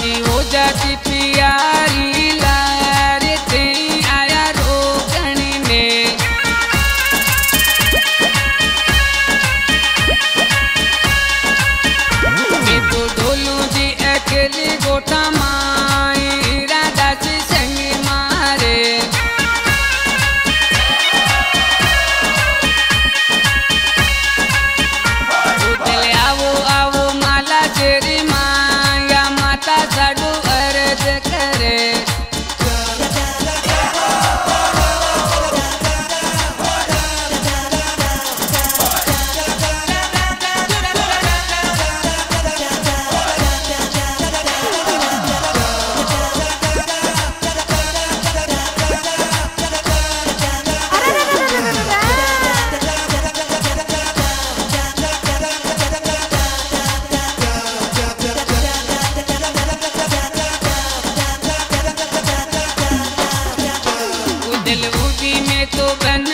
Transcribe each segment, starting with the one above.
सची हो जाती तो बन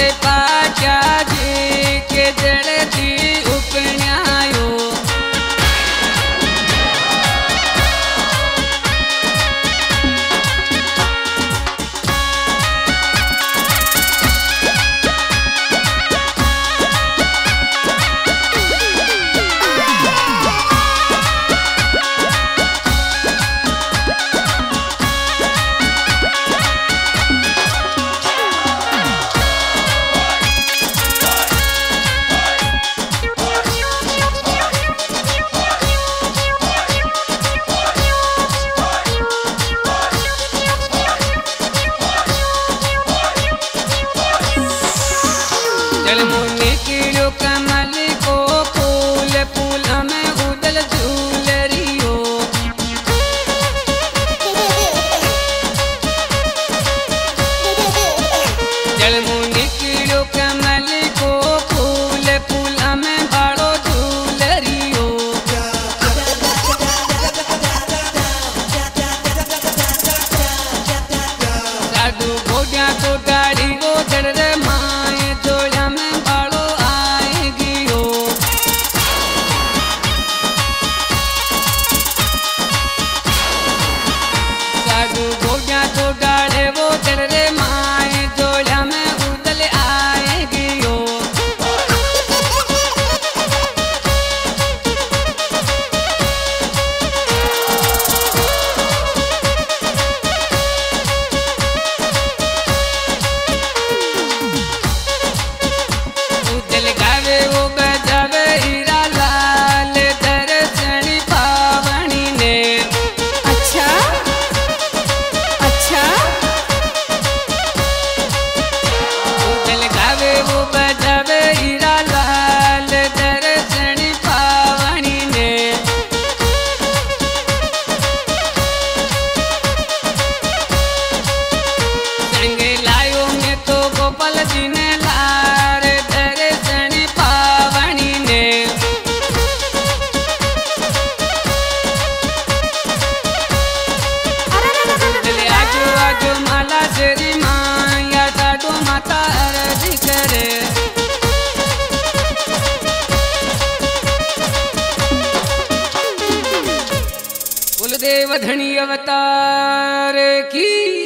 पर्वत पाट्या que le गोपाल जी ने लार दर्शन पावनी ने। माला श्री माया साडू माता अर्जी करे। कुलदेव धनी अवतार की